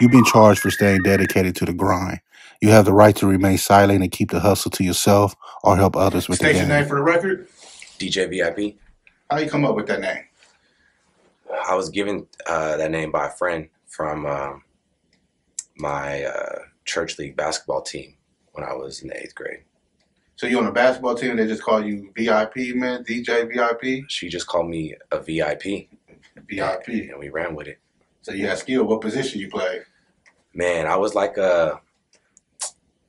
You've been charged for staying dedicated to the grind. You have the right to remain silent and keep the hustle to yourself or help others with the Station name game. for the record. DJ VIP. How you come up with that name? I was given uh, that name by a friend from um, my uh, church league basketball team when I was in the eighth grade. So you on a basketball team? They just call you VIP man, DJ VIP, She just called me a VIP, VIP. and we ran with it. So you have skill. What position you play? Man, I was like a,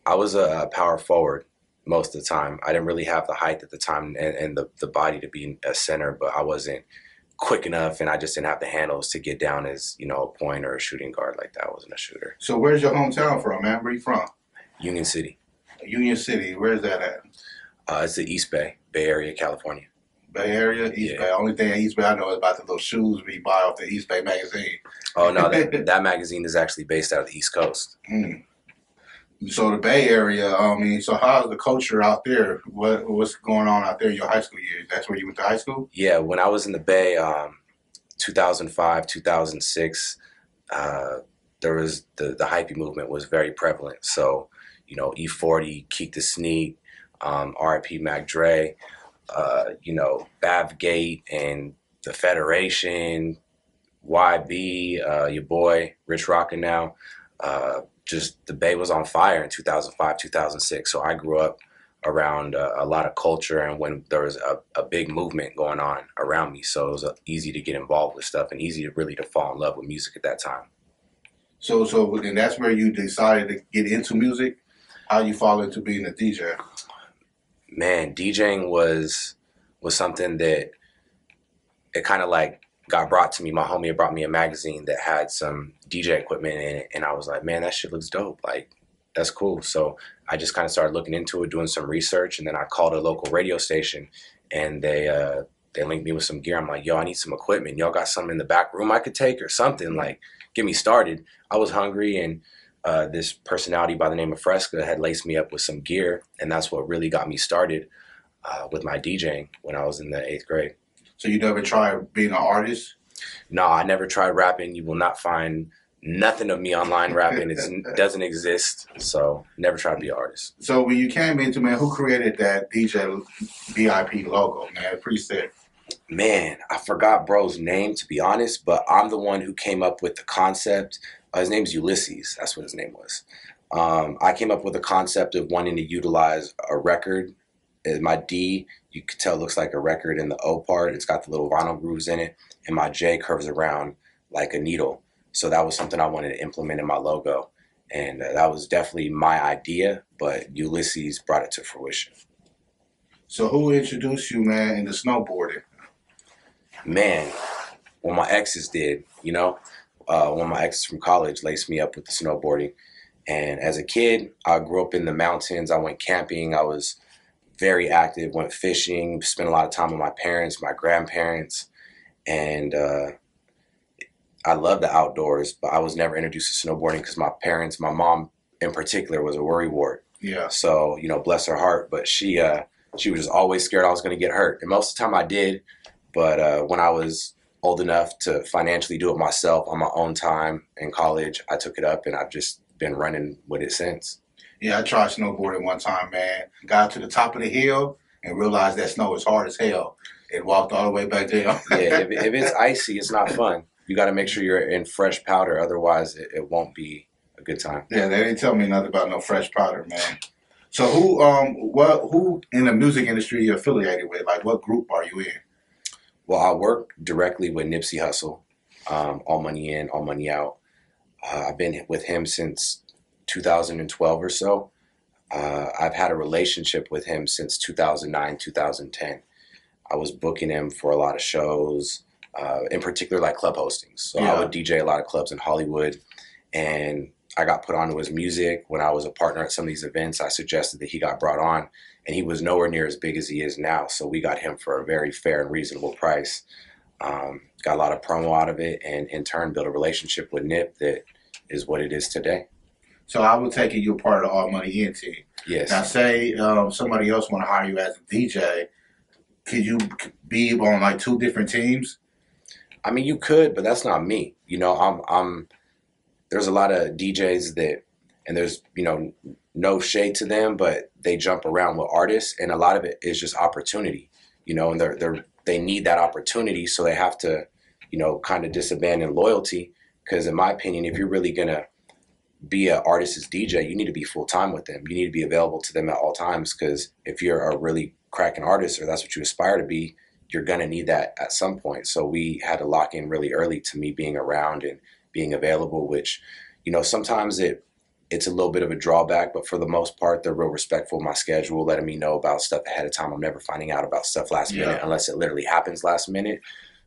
I was a power forward most of the time. I didn't really have the height at the time and, and the, the body to be a center, but I wasn't quick enough, and I just didn't have the handles to get down as you know a point or a shooting guard like that. I wasn't a shooter. So where's your hometown from, man? Where you from? Union City. Union City. Where's that at? Uh, it's the East Bay, Bay Area, California. Bay Area, East Yeah. Bay. Only thing in East Bay I know is about the little shoes we buy off the East Bay magazine. Oh no, that, that magazine is actually based out of the East Coast. Mm. So the Bay Area, I mean, so how's the culture out there? What what's going on out there in your high school years? That's where you went to high school? Yeah, when I was in the Bay, um, 2005, 2006, uh, there was the the hyphy movement was very prevalent. So, you know, E40, Keak da Sneak, um, RIP Mac Dre, uh, you know, Bavgate and the Federation, YB, uh, your boy Rich Rockin' now. Uh, just the Bay was on fire in 2005, 2006. So I grew up around uh, a lot of culture and when there was a, a big movement going on around me. So it was uh, easy to get involved with stuff and easy to really to fall in love with music at that time. So so and that's where you decided to get into music. How you fall into being a DJ? Man, DJing was was something that it kind of like got brought to me. My homie had brought me a magazine that had some DJ equipment in it, and I was like, man, that shit looks dope. Like, that's cool. So I just kind of started looking into it, doing some research, and then I called a local radio station, and they uh, they linked me with some gear. I'm like, yo, I need some equipment. Y'all got something in the back room I could take or something? Like, get me started. I was hungry, and uh, this personality by the name of Fresca had laced me up with some gear, and that's what really got me started uh, with my DJing when I was in the eighth grade. So you never tried being an artist? No, I never tried rapping. You will not find nothing of me online rapping. It doesn't exist. So never tried to be an artist. So when you came into man, who created that DJ VIP logo, man? Pretty sick. Man, I forgot bro's name to be honest, but I'm the one who came up with the concept. Uh, his name's Ulysses. That's what his name was. Um, I came up with the concept of wanting to utilize a record. My D, you could tell, looks like a record in the O part. It's got the little vinyl grooves in it, and my J curves around like a needle. So that was something I wanted to implement in my logo, and uh, that was definitely my idea. But Ulysses brought it to fruition. So who introduced you, man, into snowboarding? Man, when my exes did, you know, uh, when my exes from college laced me up with the snowboarding. And as a kid, I grew up in the mountains. I went camping. I was very active, went fishing, spent a lot of time with my parents, my grandparents. And uh, I love the outdoors, but I was never introduced to snowboarding because my parents, my mom in particular, was a worrywart. Yeah. So, you know, bless her heart, but she uh she was just always scared I was gonna get hurt. And most of the time I did, but uh when I was old enough to financially do it myself on my own time in college, I took it up and I've just been running with it since. Yeah, I tried snowboarding one time, man. Got to the top of the hill and realized that snow is hard as hell. And walked all the way back down. Yeah, if, if it's icy, it's not fun. You got to make sure you're in fresh powder, otherwise it, it won't be a good time. Yeah, they didn't tell me nothing about no fresh powder, man. So who um what who in the music industry you affiliated with? Like what group are you in? Well, I work directly with Nipsey Hussle, um, All Money In, All Money Out. Uh, I've been with him since 2012 or so. Uh, I've had a relationship with him since 2009, 2010. I was booking him for a lot of shows, uh, in particular like club hostings. So Yeah. I would DJ a lot of clubs in Hollywood, and I got put onto his music when I was a partner at some of these events. I suggested that he got brought on, and he was nowhere near as big as he is now. So we got him for a very fair and reasonable price. Um, got a lot of promo out of it, and in turn built a relationship with Nip that is what it is today. So I would take it you're part of the All Money In team. Yes. Now say um, somebody else want to hire you as a DJ. could you be on like two different teams? I mean, you could, but that's not me. You know, I'm I'm there's a lot of DJs that and there's, you know, no shade to them, but they jump around with artists and a lot of it is just opportunity. You know, and they're they're they need that opportunity, so they have to, you know, kind of disabandon loyalty. Because in my opinion, if you're really gonna be an artist's DJ, you need to be full time with them. You need to be available to them at all times. Because if you're a really cracking artist or that's what you aspire to be, you're gonna need that at some point. So we had to lock in really early to me being around and being available, which, you know, sometimes it it's a little bit of a drawback, but for the most part, they're real respectful of my schedule, letting me know about stuff ahead of time. I'm never finding out about stuff last Yeah. minute unless it literally happens last minute.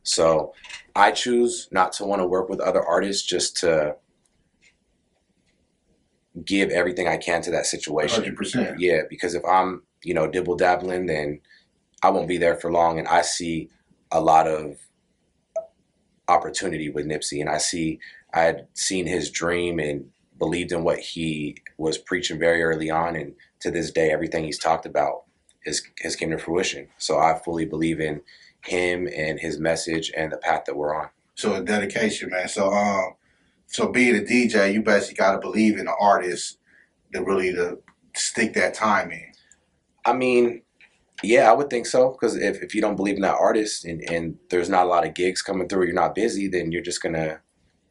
So I choose not to want to work with other artists just to give everything I can to that situation. Hundred percent. Yeah, because if I'm, you know, dibble dabbling, then I won't be there for long. And I see a lot of opportunity with Nipsey, and I see I had seen his dream and believed in what he was preaching very early on, and to this day, everything he's talked about has has came to fruition. So I fully believe in him and his message and the path that we're on. So a dedication, man. So um, so being a DJ, you basically got to believe in the artist to really to stick that time in. I mean, yeah, I would think so. Because if, if you don't believe in that artist and, and there's not a lot of gigs coming through, you're not busy, then you're just gonna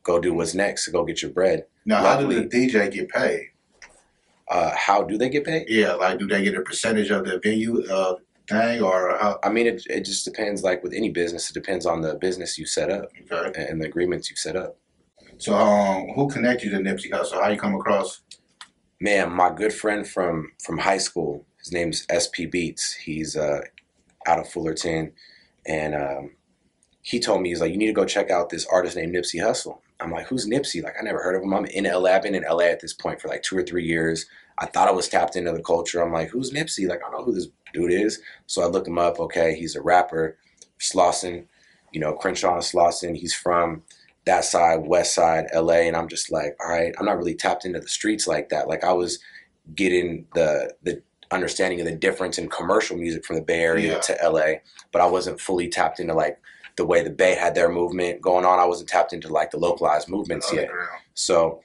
go do what's next to go get your bread. Now, how do the DJ get paid? Uh, how do they get paid? Yeah, like do they get a percentage of the venue uh, thing, or how? I mean, it, it just depends. Like with any business, it depends on the business you set up Okay. and the agreements you set up. So um, who connected you to Nipsey Hussle? How you come across? Man, my good friend from from high school, his name's SP Beats. He's uh, out of Fullerton, and um, he told me he's like, you need to go check out this artist named Nipsey Hussle. I'm like, who's Nipsey? Like, I never heard of him. I'm in LA. I've been in LA at this point for like two or three years. I thought I was tapped into the culture. I'm like, who's Nipsey? Like, I don't know who this dude is. So I look him up. Okay, he's a rapper, Slauson, you know, Crenshaw and Slauson. He's from that side, west side, LA. And I'm just like, all right, I'm not really tapped into the streets like that. Like I was getting the the understanding of the difference in commercial music from the Bay Area Yeah. to LA, but I wasn't fully tapped into like the way the Bay had their movement going on. I wasn't tapped into like the localized movements yet. So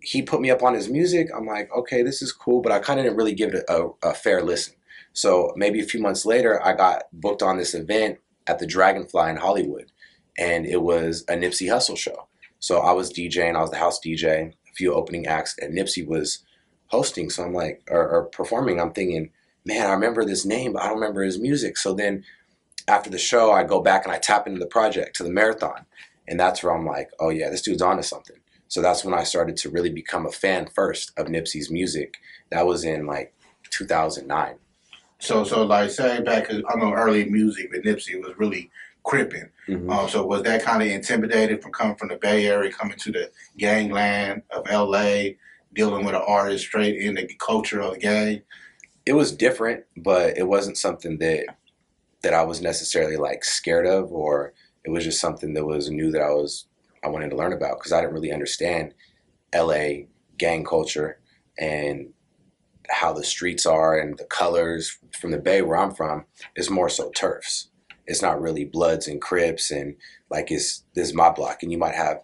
he put me up on his music. I'm like, okay, this is cool, but I kind of didn't really give it a, a fair listen. So maybe a few months later, I got booked on this event at the Dragonfly in Hollywood, and it was a Nipsey Hussle show. So I was DJing, I was the house DJ, a few opening acts, and Nipsey was hosting. So I'm like, or, or performing. I'm thinking, man, I remember this name, but I don't remember his music. So then after the show, I go back and I tap into the project to the marathon, and that's where I'm like, oh yeah, this dude's onto something. So that's when I started to really become a fan first of Nipsey's music. That was in like 2009. So so like say back, I know early music with Nipsey was really crippin'. Mhm. Um, so was that kind of intimidated from coming from the Bay Area, coming to the gangland of LA, dealing with an artist straight in the culture of the gang? It was different, but it wasn't something that that I was necessarily like scared of, or it was just something that was new that I was I wanted to learn about because I didn't really understand LA gang culture and how the streets are and the colors from the Bay where I'm from is more so turfs. It's not really Bloods and Crips and like it's this is my block and you might have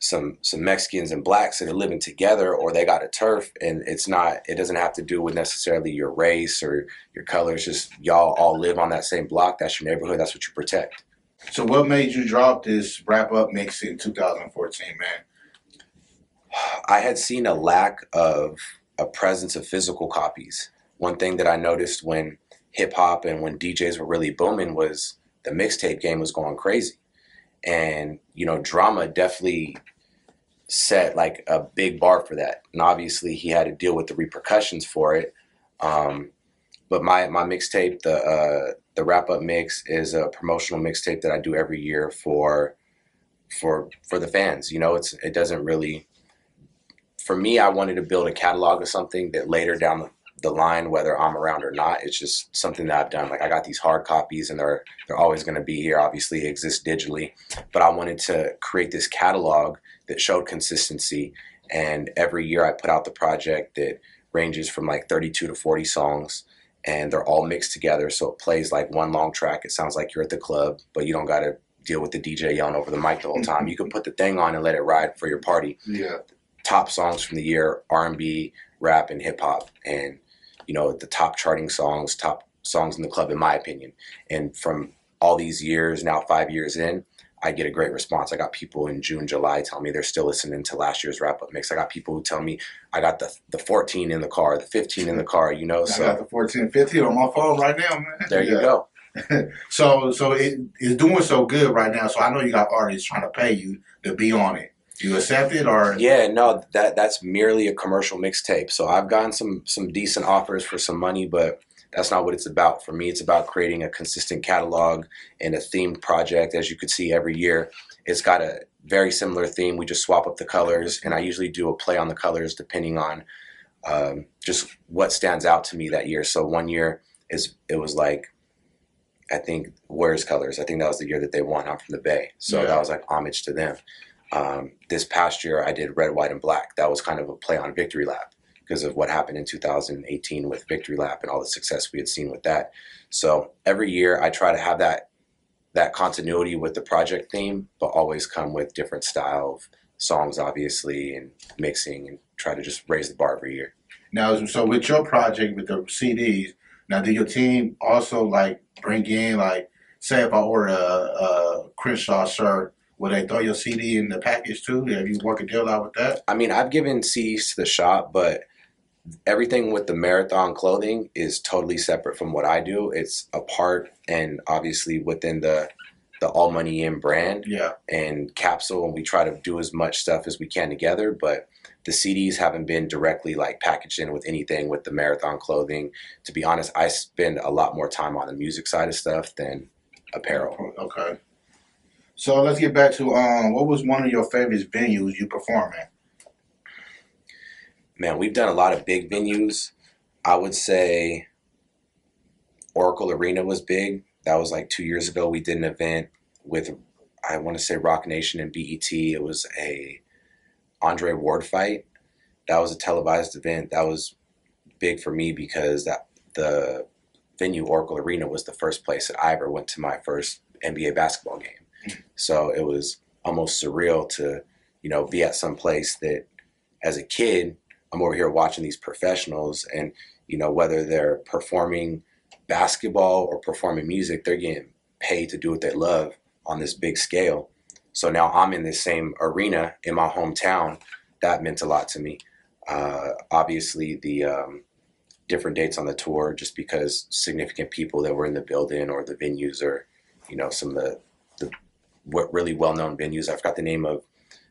some some Mexicans and blacks that are living together or they got a turf and it's not it doesn't have to do with necessarily your race or your color. It's just y'all all live on that same block. That's your neighborhood. That's what you protect. So what made you drop this wrap up mix in 2014, man? I had seen a lack of a presence of physical copies. One thing that I noticed when hip hop and when DJs were really booming was the mixtape game was going crazy. And, you know, drama definitely set like a big bar for that. And obviously he had to deal with the repercussions for it. Um, but my, my mixtape, the uh, the wrap up mix is a promotional mixtape that I do every year for for for the fans. You know, it's it doesn't really for me, I wanted to build a catalog of something that later down the, the line, whether I'm around or not, it's just something that I've done. Like I got these hard copies, and they're they're always going to be here. Obviously, it exists digitally, but I wanted to create this catalog that showed consistency. And every year, I put out the project that ranges from like 32 to 40 songs, and they're all mixed together. So it plays like one long track. It sounds like you're at the club, but you don't got to deal with the DJ yelling over the mic the whole time. You can put the thing on and let it ride for your party. Yeah. Top songs from the year: R&B, rap, and hip hop, and you know the top charting songs, top songs in the club, in my opinion. And from all these years now, five years in, I get a great response. I got people in June, July telling me they're still listening to last year's wrap up mix. I got people who tell me I got the the 14 in the car, the 15 in the car, you know. I So got the 14, 15 on my phone right now, man. there you go. So so it is doing so good right now. So I know you got artists trying to pay you to be on it. You accept it or Yeah, no, that that's merely a commercial mixtape. So I've gotten some some decent offers for some money, but that's not what it's about. For me, it's about creating a consistent catalog and a themed project. As you could see every year, it's got a very similar theme. We just swap up the colors, and I usually do a play on the colors depending on um, just what stands out to me that year. So one year is it was like I think Warriors Colors. I think that was the year that they won out from the Bay. So Yeah. that was like homage to them. Um, this past year, I did Red, White, and Black. That was kind of a play on Victory Lap because of what happened in 2018 with Victory Lap and all the success we had seen with that. So every year, I try to have that that continuity with the project theme, but always come with different style of songs, obviously, and mixing, and try to just raise the bar every year. now so with your project with the CDs, now do your team also like bring in like say if I order a, a Crenshaw shirt, will they throw your CD in the package too? Have you worked a deal out with that? I mean, I've given CDs to the shop, but everything with the marathon clothing is totally separate from what I do. It's a part and obviously within the the All Money In brand Yeah. and capsule, and we try to do as much stuff as we can together. But the CDs haven't been directly like packaged in with anything with the marathon clothing. To be honest, I spend a lot more time on the music side of stuff than apparel. Okay. So let's get back to um what was one of your favorite venues you performed at? Man, we've done a lot of big venues. I would say Oracle Arena was big. That was like two years ago. We did an event with, I want to say Roc Nation and BET. It was a Andre Ward fight. That was a televised event. That was big for me because that the venue Oracle Arena was the first place that I ever went to my first NBA basketball game. So it was almost surreal to, you know, be at some place that as a kid I'm over here watching these professionals, and you know whether they're performing basketball or performing music, they're getting paid to do what they love on this big scale. So now I'm in this same arena in my hometown. That meant a lot to me. Uh, obviously, the um, different dates on the tour, just because significant people that were in the building or the venues, or you know some of the the what really well known venues. I forgot the name of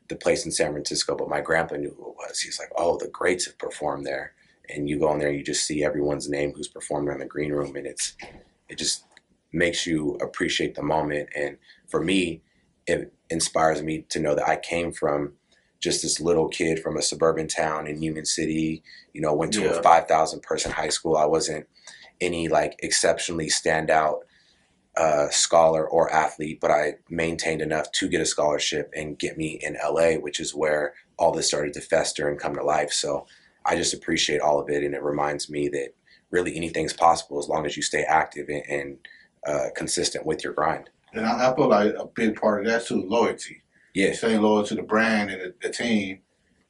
the place in San Francisco, but my grandpa knew who it was. He's like, "Oh, the greats have performed there," and you go in there, you just see everyone's name who's performed in the green room, and it's it just makes you appreciate the moment. And for me, it inspires me to know that I came from just this little kid from a suburban town in Union City. You know, went to Yeah. a five thousand person high school. I wasn't any like exceptionally standout uh, scholar or athlete, but I maintained enough to get a scholarship and get me in LA, which is where all this started to fester and come to life. So I just appreciate all of it, and it reminds me that really anything's possible as long as you stay active and, and uh, consistent with your grind. And I, I feel like a big part of that too, loyalty. Yeah, Staying loyal to the brand and the, the team.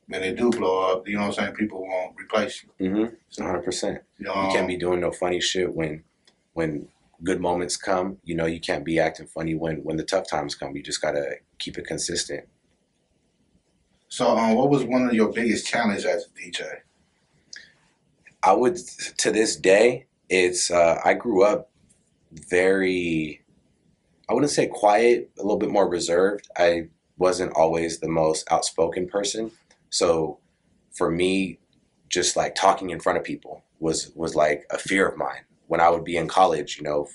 When they do blow up, you know what I'm saying, people won't replace you. mm-hmm. 100%. you, know, You can't be doing no funny shit when when good moments come. You know, you can't be acting funny when when the tough times come. You just gotta keep it consistent. So um what was one of your biggest challenges as a DJ? I would to this day, it's uh, I grew up very I wouldn't say quiet, a little bit more reserved. I wasn't always the most outspoken person. So for me, just like talking in front of people was was like a fear of mine. When I would be in college, you know,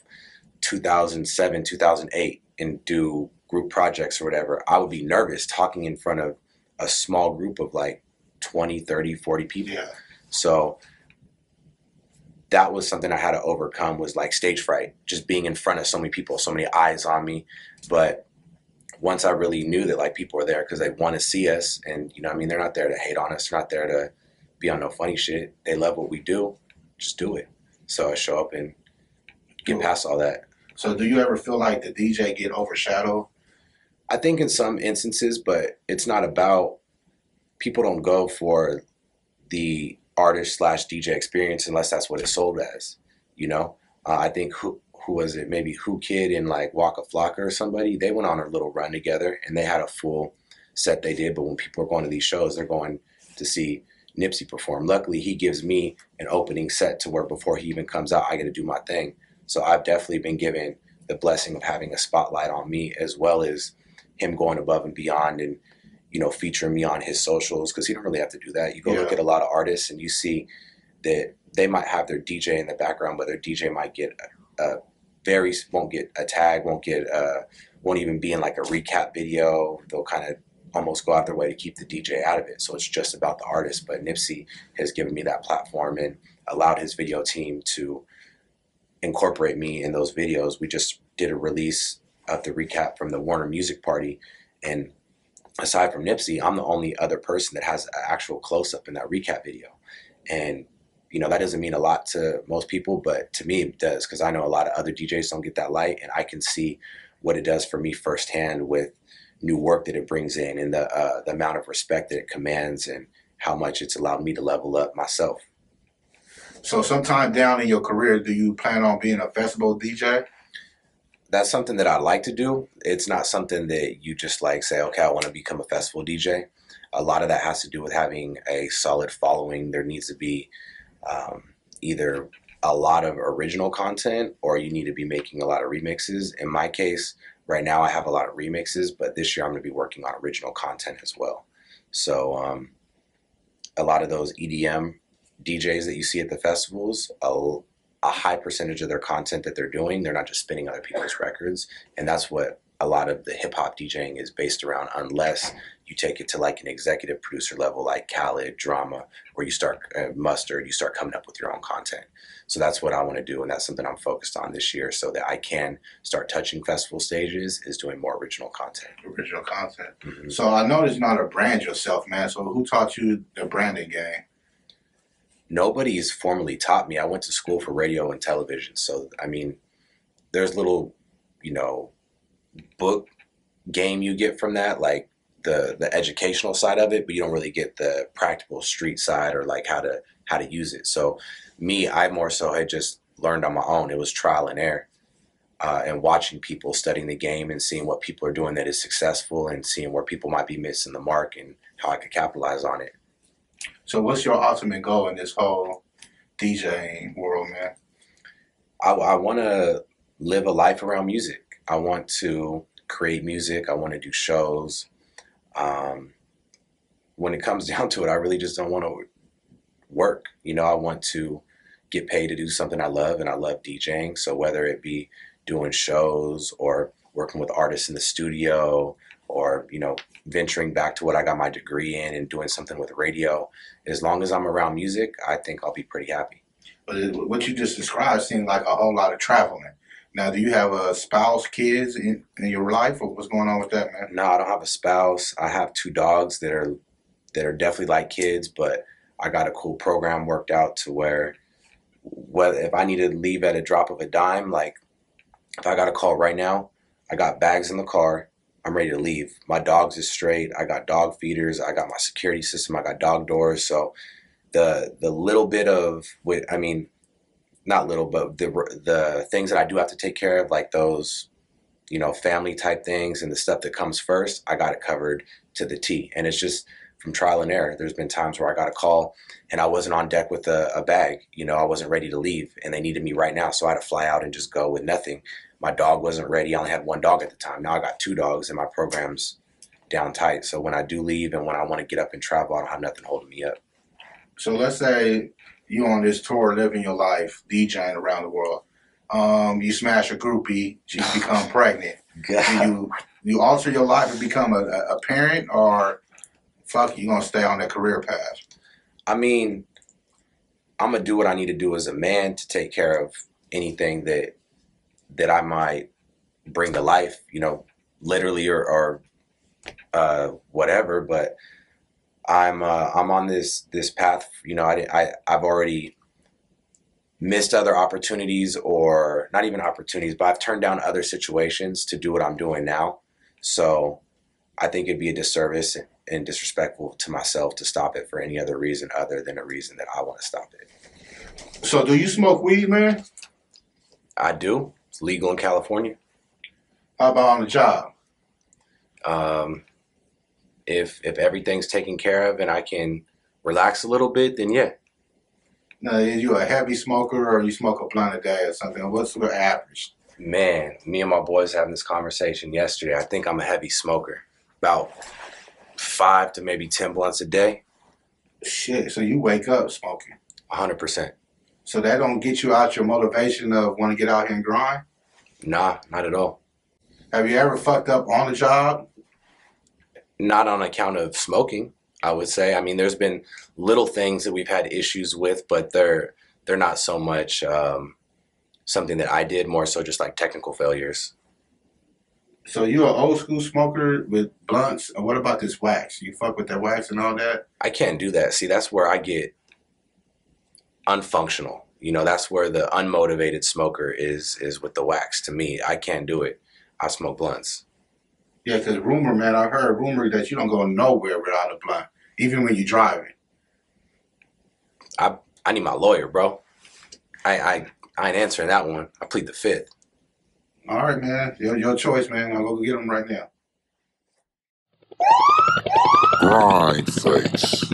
2007, 2008 and do group projects or whatever, I would be nervous talking in front of a small group of like 20, 30, 40 people. Yeah. So that was something I had to overcome was like stage fright, just being in front of so many people, so many eyes on me. But once I really knew that like people were there because they want to see us and you know what I mean they're not there to hate on us, they're not there to be on no funny shit. They love what we do, just do it. So I show up and get Cool. past all that. So do you ever feel like the DJ get overshadowed? I think in some instances, but it's not about people don't go for the artist slash DJ experience unless that's what it's sold as. You know, uh, I think who who was it? Maybe Whoo Kid and like Waka Flocka or somebody. They went on a little run together and they had a full set they did. But when people are going to these shows, they're going to see Nipsey perform. Luckily, he gives me an opening set to where before he even comes out, I get to do my thing. So I've definitely been given the blessing of having a spotlight on me as well as him going above and beyond and you know featuring me on his socials because he don't really have to do that. You go look at a lot of artists and you see that they might have their DJ in the background, but their DJ might get a, a very won't get a tag, won't get uh won't even be in like a recap video. They'll kind of almost go out their way to keep the DJ out of it. So it's just about the artist. But Nipsey has given me that platform and allowed his video team to incorporate me in those videos. We just did a release of the recap from the Warner Music Party, and aside from Nipsey, I'm the only other person that has an actual close up in that recap video. And you know that doesn't mean a lot to most people, but to me it does because I know a lot of other DJs don't get that light, and I can see what it does for me firsthand with new work that it brings in and the uh, the amount of respect that it commands and how much it's allowed me to level up myself. So sometime down in your career, do you plan on being a festival DJ? that's something that I like to do. It's not something that you just like say, okay, I want to become a festival DJ. A lot of that has to do with having a solid following. There needs to be um, either a lot of original content or you need to be making a lot of remixes. In my case, right now I have a lot of remixes, but this year I'm going to be working on original content as well. So um, a lot of those EDM DJs that you see at the festivals, a, a high percentage of their content that they're doing, they're not just spinning other people's records. And that's what a lot of the hip hop DJing is based around, unless you take it to like an executive producer level, like Khaled, Drama, where you start uh, mustard, you start coming up with your own content. So that's what I want to do, and that's something I'm focused on this year, so that I can start touching festival stages, is doing more original content. Original content. Mhm. So I know know how to brand yourself, man. So who taught you the branding game? nobody's formally taught me. I went to school for radio and television, so I mean, there's little, you know, book game you get from that, like the the educational side of it, but you don't really get the practical street side or like how to how to use it. So me, I more so had just learned on my own. It was trial and error. Uh, and watching people studying the game and seeing what people are doing that is successful and seeing where people might be missing the mark and how I could capitalize on it. So what's your ultimate goal in this whole DJing world, man? I, I want to live a life around music. I want to create music. I want to do shows. Um, when it comes down to it, I really just don't want to work. You know, I want to get paid to do something I love, and I love DJing. So whether it be doing shows or working with artists in the studio or you know venturing back to what I got my degree in and doing something with radio, as long as I'm around music, I think I'll be pretty happy. But what you just described seemed like a whole lot of traveling. Now, do you have a spouse, kids in, in your life, or what's going on with that, man? No, I don't have a spouse. I have two dogs that are that are definitely like kids, but I got a cool program worked out to where whether if I need to leave at a drop of a dime, like if I got a call right now, I got bags in the car. I'm ready to leave. My dogs is straight. I got dog feeders. I got my security system. I got dog doors. So the the little bit of I mean, not little, but the the things that I do have to take care of, like those you know, family type things and the stuff that comes first, I got it covered to the T. And it's just from trial and error. There's been times where I got a call and I wasn't on deck with a, a bag. You know, I wasn't ready to leave and they needed me right now. So I had to fly out and just go with nothing. My dog wasn't ready. I only had one dog at the time. Now I got two dogs and my program's down tight. So when I do leave and when I want to get up and travel, I don't have nothing holding me up. So let's say you on this tour, living your life, DJing around the world. Um, you smash a groupie, she become pregnant. Do you you alter your life and become a, a a parent, or fuck, you gonna stay on that career path? I mean, I'm gonna do what I need to do as a man to take care of anything that that I might bring to life, you know, literally or, or uh, whatever. But I'm uh, I'm on this this path. You know, I, I I've already missed other opportunities or not even opportunities, but I've turned down other situations to do what I'm doing now. So I think it'd be a disservice and disrespectful to myself to stop it for any other reason other than a reason that I want to stop it. So do you smoke weed, man? I do. It's legal in California. How about on the job? Um, if if everything's taken care of and I can relax a little bit, then yeah. Now, is you a heavy smoker or you smoke a blunt a day or something? What's the average? Man, me and my boys having this conversation yesterday. I think I'm a heavy smoker. About five to maybe ten blunts a day. Shit, so you wake up smoking. hundred percent. So that don't get you out your motivation of want to get out here and grind? Nah, not at all. Have you ever fucked up on the job? Not on account of smoking, I would say. I mean, there's been little things that we've had issues with, but they're they're not so much um, something that I did. More so, just like technical failures. So you're an old school smoker with blunts? What about this wax? You fuck with that wax and all that? I can't do that. See, that's where I get unfunctional. You know, that's where the unmotivated smoker is is with the wax. To me, I can't do it. I smoke blunts. Yeah, because rumor, man, I heard rumor that you don't go nowhere without a blunt, even when you're driving. I I need my lawyer, bro. I I, I ain't answering that one. I plead the fifth. All right, man. Your, your choice, man. I'll go get them right now. Grind face.